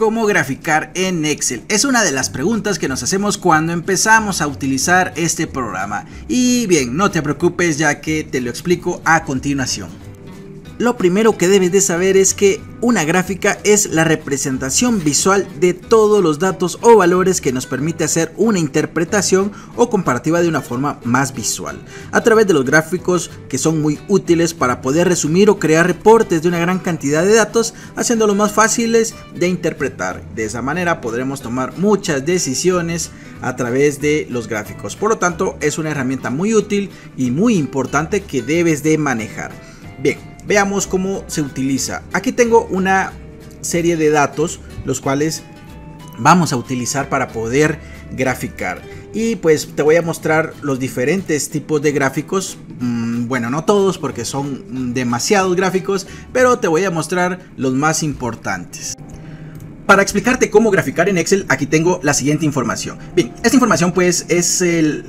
¿Cómo graficar en Excel? Es una de las preguntas que nos hacemos cuando empezamos a utilizar este programa. Y bien, no te preocupes ya que te lo explico a continuación lo primero que debes de saber es que una gráfica es la representación visual de todos los datos o valores que nos permite hacer una interpretación o comparativa de una forma más visual, a través de los gráficos que son muy útiles para poder resumir o crear reportes de una gran cantidad de datos, haciéndolos más fáciles de interpretar. De esa manera podremos tomar muchas decisiones a través de los gráficos. Por lo tanto, es una herramienta muy útil y muy importante que debes de manejar. Bien, veamos cómo se utiliza. Aquí tengo una serie de datos, los cuales vamos a utilizar para poder graficar. Y pues te voy a mostrar los diferentes tipos de gráficos. Mm, bueno, no todos porque son demasiados gráficos, pero te voy a mostrar los más importantes. Para explicarte cómo graficar en Excel, aquí tengo la siguiente información. Bien, esta información pues es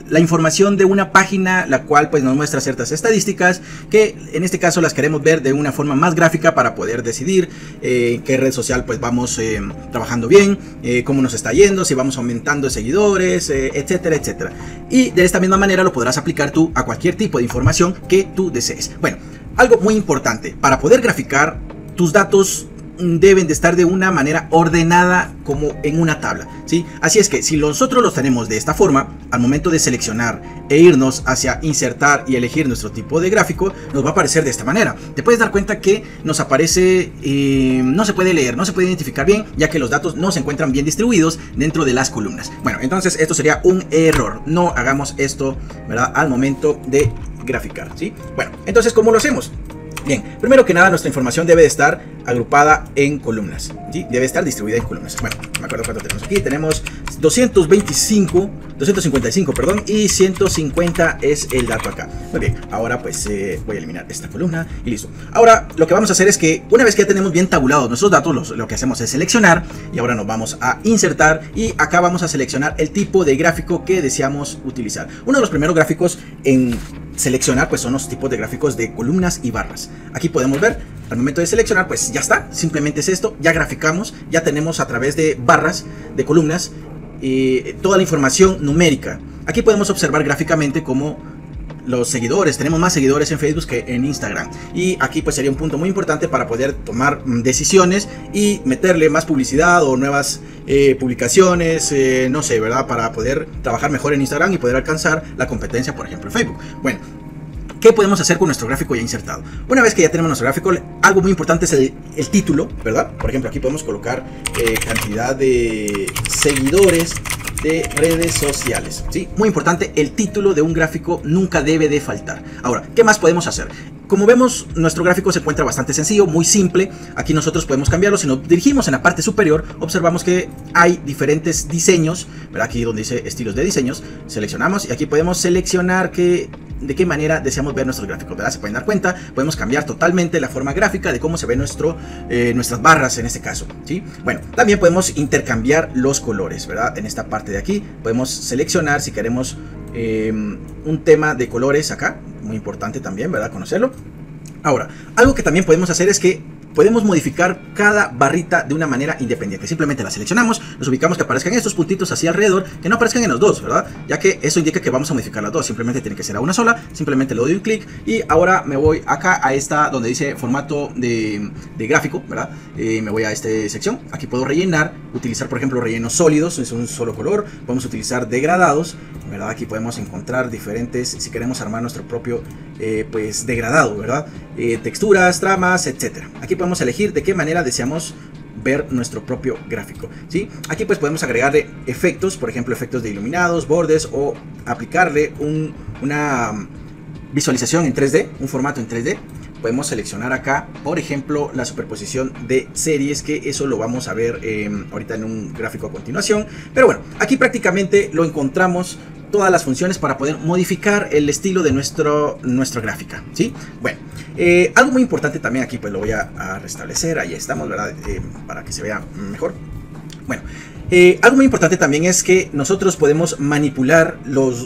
la información de una página la cual pues nos muestra ciertas estadísticas que en este caso las queremos ver de una forma más gráfica para poder decidir eh, qué red social pues vamos eh, trabajando bien, eh, cómo nos está yendo, si vamos aumentando seguidores, etcétera, etcétera. Y de esta misma manera lo podrás aplicar tú a cualquier tipo de información que tú desees. Bueno, algo muy importante, para poder graficar tus datos deben de estar de una manera ordenada como en una tabla, ¿sí? Así es que si nosotros los tenemos de esta forma, al momento de seleccionar e irnos hacia insertar y elegir nuestro tipo de gráfico, nos va a aparecer de esta manera. Te puedes dar cuenta que nos aparece, eh, no se puede leer, no se puede identificar bien, ya que los datos no se encuentran bien distribuidos dentro de las columnas. Bueno, entonces esto sería un error. No hagamos esto. Al momento de graficar, ¿sí? Bueno, entonces, ¿cómo lo hacemos? Bien, primero que nada nuestra información debe de estar agrupada en columnas, ¿sí? debe estar distribuida en columnas. Bueno, me acuerdo cuánto tenemos aquí, tenemos 225, 255, perdón, y 150 es el dato acá. Muy bien, ahora pues eh, voy a eliminar esta columna y listo. Ahora lo que vamos a hacer es que una vez que ya tenemos bien tabulados nuestros datos, lo que hacemos es seleccionar y ahora nos vamos a insertar y acá vamos a seleccionar el tipo de gráfico que deseamos utilizar. Uno de los primeros gráficos en seleccionar pues son los tipos de gráficos de columnas y barras. Aquí podemos ver, al momento de seleccionar pues ya está, simplemente es esto, ya graficamos, ya tenemos a través de barras, de columnas, eh, toda la información numérica. Aquí podemos observar gráficamente cómo los seguidores, tenemos más seguidores en Facebook que en Instagram. Y aquí pues sería un punto muy importante para poder tomar mm, decisiones y meterle más publicidad o nuevas eh, publicaciones, eh, no sé, ¿verdad? Para poder trabajar mejor en Instagram y poder alcanzar la competencia, por ejemplo, en Facebook. Bueno, ¿Qué podemos hacer con nuestro gráfico ya insertado? Una vez que ya tenemos nuestro gráfico, algo muy importante es el, título, ¿verdad? Por ejemplo, aquí podemos colocar eh, cantidad de seguidores de redes sociales. ¿sí? Muy importante, el título de un gráfico nunca debe de faltar. Ahora, ¿qué más podemos hacer? Como vemos, nuestro gráfico se encuentra bastante sencillo, muy simple. Aquí nosotros podemos cambiarlo. Si nos dirigimos en la parte superior, observamos que hay diferentes diseños. Aquí donde dice estilos de diseños, seleccionamos y aquí podemos seleccionar que de qué manera deseamos ver nuestros gráficos, ¿verdad? Se pueden dar cuenta, podemos cambiar totalmente la forma gráfica de cómo se ven nuestro, eh, nuestras barras en este caso, ¿sí? Bueno, también podemos intercambiar los colores, ¿verdad? En esta parte de aquí podemos seleccionar si queremos eh, un tema de colores acá, muy importante también, ¿verdad? Conocerlo. Ahora, algo que también podemos hacer es que podemos modificar cada barrita de una manera independiente. Simplemente la seleccionamos, nos ubicamos que aparezcan estos puntitos así alrededor, que no aparezcan en los dos, ¿verdad? Ya que eso indica que vamos a modificar las dos. Simplemente tiene que ser a una sola, simplemente le doy un clic y ahora me voy acá a esta donde dice formato de, gráfico, ¿verdad? Eh, me voy a esta sección, aquí puedo rellenar, utilizar por ejemplo rellenos sólidos, es un solo color, podemos utilizar degradados, ¿verdad? Aquí podemos encontrar diferentes, si queremos armar nuestro propio eh, pues degradado, ¿verdad? Eh, texturas, tramas, etcétera. Aquí podemos elegir de qué manera deseamos ver nuestro propio gráfico. ¿sí? Aquí pues podemos agregarle efectos, por ejemplo efectos de iluminados, bordes o aplicarle una visualización en 3D, un formato en 3D. Podemos seleccionar acá, por ejemplo, la superposición de series, que eso lo vamos a ver em, ahorita en un gráfico a continuación. Pero bueno, aquí prácticamente lo encontramos todas las funciones para poder modificar el estilo de nuestro, nuestra gráfica. ¿sí? Bueno, eh, algo muy importante también aquí, pues lo voy a, restablecer, ahí estamos, ¿verdad? Eh, para que se vea mejor. Bueno, Eh, algo muy importante también es que nosotros podemos manipular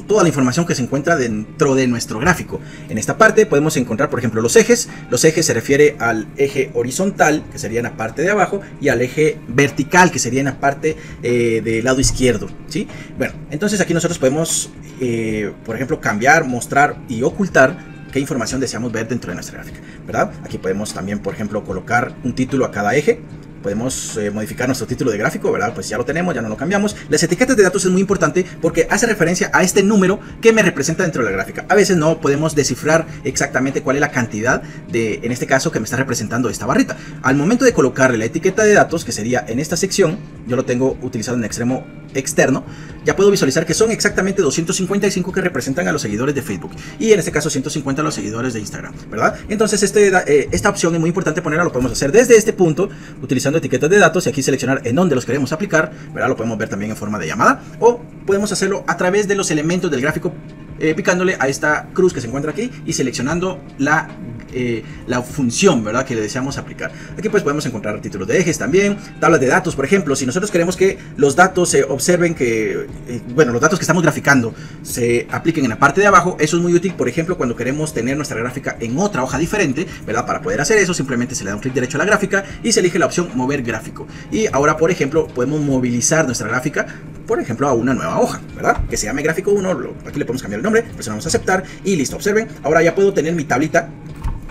toda la información que se encuentra dentro de nuestro gráfico. En esta parte podemos encontrar, por ejemplo, los ejes. Los ejes se refiere al eje horizontal, que sería en la parte de abajo, y al eje vertical, que sería en la parte eh, del lado izquierdo. ¿sí? Bueno, entonces aquí nosotros podemos, eh, por ejemplo, cambiar, mostrar y ocultar qué información deseamos ver dentro de nuestra gráfica, ¿verdad? Aquí podemos también, por ejemplo, colocar un título a cada eje podemos eh, modificar nuestro título de gráfico, ¿verdad? Pues ya lo tenemos, ya no lo cambiamos. Las etiquetas de datos es muy importante porque hace referencia a este número que me representa dentro de la gráfica. A veces no podemos descifrar exactamente cuál es la cantidad de, en este caso, que me está representando esta barrita. Al momento de colocarle la etiqueta de datos, que sería en esta sección, yo lo tengo utilizado en extremo externo, ya puedo visualizar que son exactamente 255 que representan a los seguidores de Facebook y en este caso 150 a los seguidores de Instagram, ¿verdad? Entonces este, eh, esta opción es muy importante ponerla, lo podemos hacer desde este punto utilizando etiquetas de datos y aquí seleccionar en dónde los queremos aplicar, ¿verdad? Lo podemos ver también en forma de llamada o podemos hacerlo a través de los elementos del gráfico eh, picándole a esta cruz que se encuentra aquí y seleccionando la eh, la función, ¿verdad? Que le deseamos aplicar. Aquí pues podemos encontrar títulos de ejes también, tablas de datos, por ejemplo. Si nosotros queremos que los datos se observen que, eh, bueno, los datos que estamos graficando se apliquen en la parte de abajo, eso es muy útil, por ejemplo, cuando queremos tener nuestra gráfica en otra hoja diferente, ¿verdad? Para poder hacer eso, simplemente se le da un clic derecho a la gráfica y se elige la opción mover gráfico. Y ahora, por ejemplo, podemos movilizar nuestra gráfica, por ejemplo, a una nueva hoja, ¿verdad? Que se llame gráfico 1, aquí le podemos cambiar el nombre, presionamos aceptar y listo, observen, ahora ya puedo tener mi tablita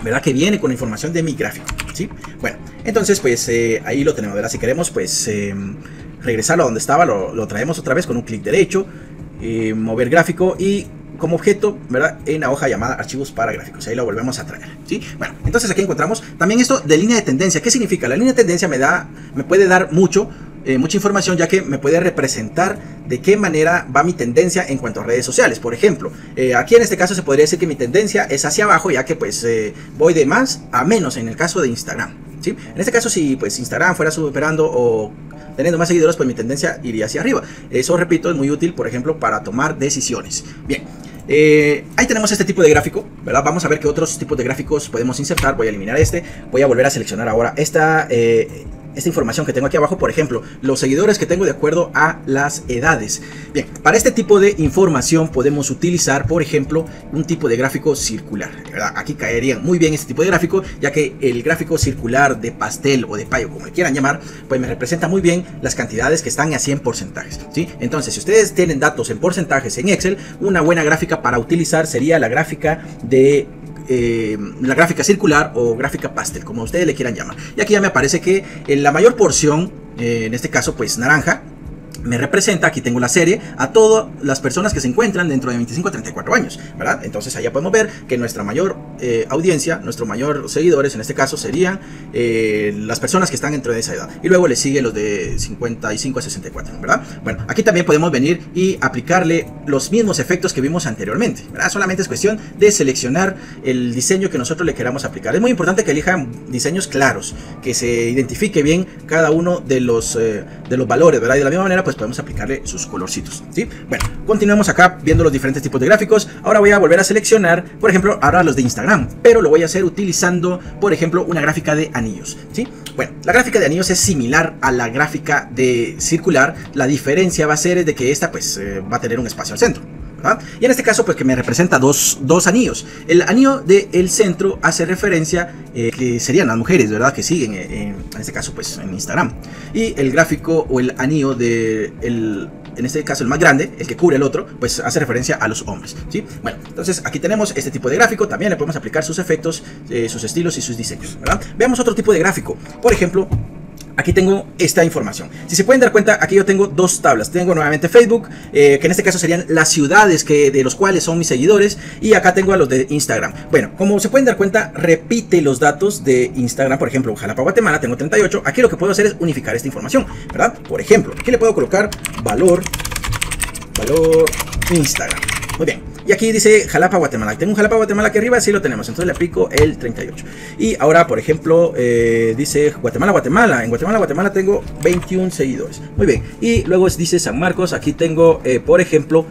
¿verdad? Que viene con información de mi gráfico, ¿sí? Bueno, entonces pues eh, ahí lo tenemos, ¿verdad? Si queremos pues em, regresarlo a donde estaba, lo, traemos otra vez con un clic derecho, eh, mover gráfico y como objeto, ¿verdad? En la hoja llamada archivos para gráficos. Ahí lo volvemos a traer, ¿sí? Bueno, entonces aquí encontramos también esto de línea de tendencia. ¿Qué significa? La línea de tendencia me da, me puede dar mucho eh, mucha información ya que me puede representar de qué manera va mi tendencia en cuanto a redes sociales. Por ejemplo, eh, aquí en este caso se podría decir que mi tendencia es hacia abajo ya que pues eh, voy de más a menos en el caso de Instagram. ¿sí? En este caso si pues Instagram fuera superando o teniendo más seguidores pues mi tendencia iría hacia arriba. Eso repito es muy útil por ejemplo para tomar decisiones. Bien. ahí tenemos este tipo de gráfico, ¿verdad? Vamos a ver qué otros tipos de gráficos podemos insertar. Voy a eliminar este. Voy a volver a seleccionar ahora esta, esta información que tengo aquí abajo, por ejemplo, los seguidores que tengo de acuerdo a las edades. Bien, para este tipo de información podemos utilizar, por ejemplo, un tipo de gráfico circular. Aquí caería muy bien este tipo de gráfico, ya que el gráfico circular de pastel o de payo, como le quieran llamar, pues me representa muy bien las cantidades que están así en porcentajes. ¿sí? Entonces, si ustedes tienen datos en porcentajes en Excel, una buena gráfica para utilizar sería la gráfica de eh, la gráfica circular o gráfica pastel, como ustedes le quieran llamar. Y aquí ya me aparece que en la mayor porción, eh, en este caso pues naranja, me representa, aquí tengo la serie, a todas las personas que se encuentran dentro de 25 a 34 años, ¿verdad? Entonces allá podemos ver que nuestra mayor eh, audiencia, nuestro mayor seguidores en este caso serían eh, las personas que están dentro de esa edad. Y luego le siguen los de 55 a 64, ¿verdad? Bueno, aquí también podemos venir y aplicarle los mismos efectos que vimos anteriormente, ¿verdad? Solamente es cuestión de seleccionar el diseño que nosotros le queramos aplicar. Es muy importante que elijan diseños claros, que se identifique bien cada uno de los, eh, de los valores, ¿verdad? Y de la misma manera, pues podemos aplicarle sus colorcitos, ¿sí? Bueno, continuamos acá viendo los diferentes tipos de gráficos. Ahora voy a volver a seleccionar, por ejemplo, ahora los de Instagram, pero lo voy a hacer utilizando, por ejemplo, una gráfica de anillos, ¿sí? Bueno, la gráfica de anillos es similar a la gráfica de circular. La diferencia va a ser de que esta, pues, eh, va a tener un espacio al centro. Y en este caso, pues que me representa dos, anillos. El anillo del centro hace referencia eh, que serían las mujeres, ¿verdad? Que siguen, eh, en este caso, pues en Instagram. Y el gráfico o el anillo de en este caso el más grande, el que cubre el otro, pues hace referencia a los hombres, ¿sí? Bueno, entonces aquí tenemos este tipo de gráfico, también le podemos aplicar sus efectos, eh, sus estilos y sus diseños. Veamos otro tipo de gráfico, por ejemplo, aquí tengo esta información. Si se pueden dar cuenta, aquí yo tengo dos tablas. Tengo nuevamente Facebook, eh, que en este caso serían las ciudades que, de los cuales son mis seguidores. Y acá tengo a los de Instagram. Bueno, como se pueden dar cuenta, repite los datos de Instagram. Por ejemplo, Jalapa, Guatemala, tengo 38. Aquí lo que puedo hacer es unificar esta información, ¿verdad? Por ejemplo, aquí le puedo colocar valor, valor Instagram. Muy bien. Y aquí dice Jalapa, Guatemala. Tengo un Jalapa, Guatemala aquí arriba, sí lo tenemos. Entonces le aplico el 38. Y ahora, por ejemplo, eh, dice Guatemala, Guatemala. En Guatemala, Guatemala tengo 21 seguidores. Muy bien. Y luego dice San Marcos. Aquí tengo, eh, por ejemplo,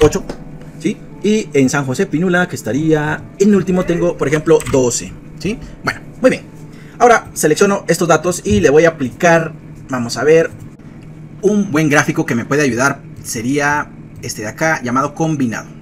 8. Eh, ¿Sí? Y en San José Pinula, que estaría en último, tengo, por ejemplo, 12. ¿Sí? Bueno, muy bien. Ahora selecciono estos datos y le voy a aplicar, vamos a ver, un buen gráfico que me puede ayudar sería este de acá llamado combinado.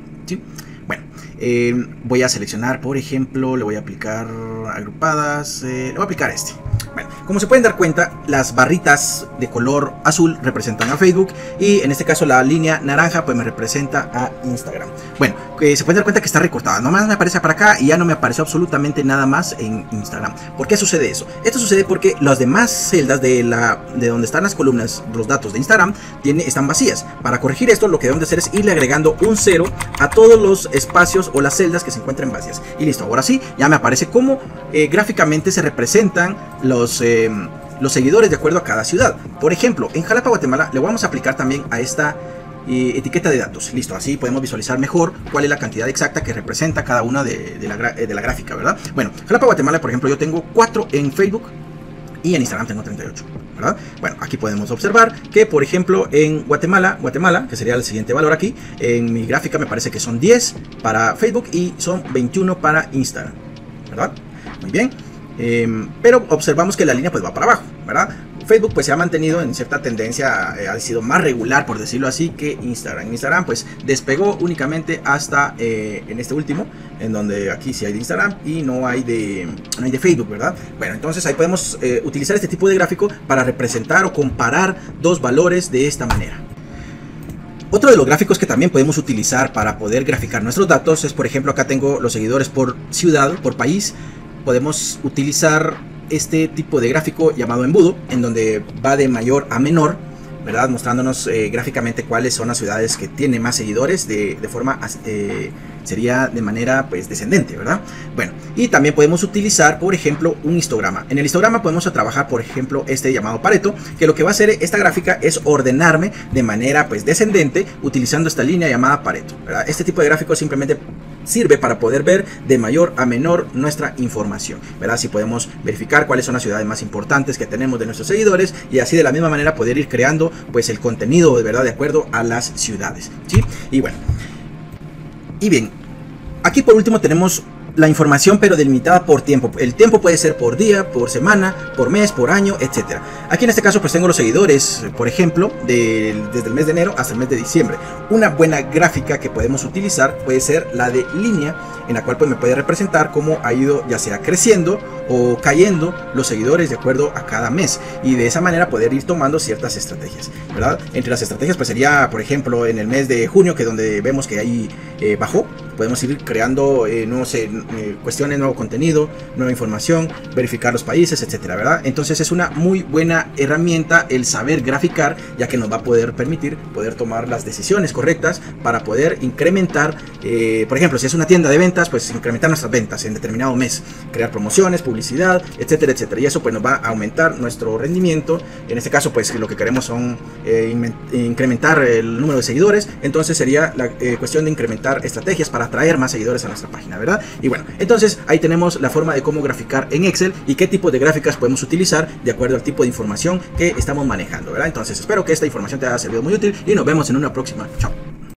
Bueno, eh, voy a seleccionar, por ejemplo, le voy a aplicar agrupadas, eh, le voy a aplicar este. Bueno, como se pueden dar cuenta, las barritas de color azul representan a Facebook y en este caso la línea naranja pues me representa a Instagram. Bueno, eh, se pueden dar cuenta que está recortada, nomás me aparece para acá y ya no me apareció absolutamente nada más en Instagram. ¿Por qué sucede eso? Esto sucede porque las demás celdas de, la, de donde están las columnas, los datos de Instagram, tiene, están vacías. Para corregir esto lo que deben de hacer es irle agregando un cero a todos los espacios o las celdas que se encuentren vacías. Y listo, ahora sí, ya me aparece cómo eh, gráficamente se representan los, eh, los seguidores de acuerdo a cada ciudad. Por ejemplo, en Jalapa, Guatemala, le vamos a aplicar también a esta eh, etiqueta de datos. Listo, así podemos visualizar mejor cuál es la cantidad exacta que representa cada una de, la, de la, gráfica, ¿verdad? Bueno, Jalapa, Guatemala, por ejemplo, yo tengo 4 en Facebook y en Instagram tengo 38, ¿verdad? Bueno, aquí podemos observar que, por ejemplo, en Guatemala, Guatemala, que sería el siguiente valor aquí, en mi gráfica me parece que son 10 para Facebook y son 21 para Instagram, ¿verdad? Muy bien. Em, pero observamos que la línea pues va para abajo, Facebook pues se ha mantenido en cierta tendencia, eh, ha sido más regular por decirlo así que Instagram. Instagram pues despegó únicamente hasta eh, en este último, en donde aquí sí hay de Instagram y no hay de, no hay de Facebook, ¿verdad? Bueno, entonces ahí podemos eh, utilizar este tipo de gráfico para representar o comparar dos valores de esta manera. Otro de los gráficos que también podemos utilizar para poder graficar nuestros datos es, por ejemplo, acá tengo los seguidores por ciudad, por país, podemos utilizar este tipo de gráfico llamado embudo, en donde va de mayor a menor, ¿verdad? Mostrándonos eh, gráficamente cuáles son las ciudades que tienen más seguidores de, forma, eh, sería de manera pues descendente, ¿verdad? Bueno, y también podemos utilizar, por ejemplo, un histograma. En el histograma podemos trabajar, por ejemplo, este llamado Pareto, que lo que va a hacer esta gráfica es ordenarme de manera pues descendente utilizando esta línea llamada Pareto, ¿verdad? Este tipo de gráfico simplemente sirve para poder ver de mayor a menor nuestra información, ¿verdad? Si podemos verificar cuáles son las ciudades más importantes que tenemos de nuestros seguidores y así de la misma manera poder ir creando pues el contenido de verdad de acuerdo a las ciudades, ¿sí? Y bueno, y bien, aquí por último tenemos la información pero delimitada por tiempo. El tiempo puede ser por día, por semana, por mes, por año, etc. Aquí en este caso pues tengo los seguidores, por ejemplo, desde el mes de enero hasta el mes de diciembre. Una buena gráfica que podemos utilizar puede ser la de línea, en la cual pues me puede representar cómo ha ido ya sea creciendo o cayendo los seguidores de acuerdo a cada mes. Y de esa manera poder ir tomando ciertas estrategias, ¿verdad? Entre las estrategias pues sería, por ejemplo, en el mes de junio, que donde vemos que ahí eh, bajó, podemos ir creando eh, nuevos, eh, cuestiones, nuevo contenido, nueva información, verificar los países, etcétera, ¿verdad? Entonces es una muy buena herramienta el saber graficar, ya que nos va a poder permitir poder tomar las decisiones correctas para poder incrementar, eh, por ejemplo, si es una tienda de ventas, pues incrementar nuestras ventas en determinado mes, crear promociones, publicidad, etcétera, etcétera. Y eso pues nos va a aumentar nuestro rendimiento. En este caso, pues lo que queremos son incrementar el número de seguidores. Entonces sería la cuestión de incrementar estrategias para atraer más seguidores a nuestra página, ¿verdad? Y bueno, entonces ahí tenemos la forma de cómo graficar en Excel y qué tipo de gráficas podemos utilizar de acuerdo al tipo de información que estamos manejando, ¿verdad? Entonces espero que esta información te haya servido muy útil y nos vemos en una próxima. Chao.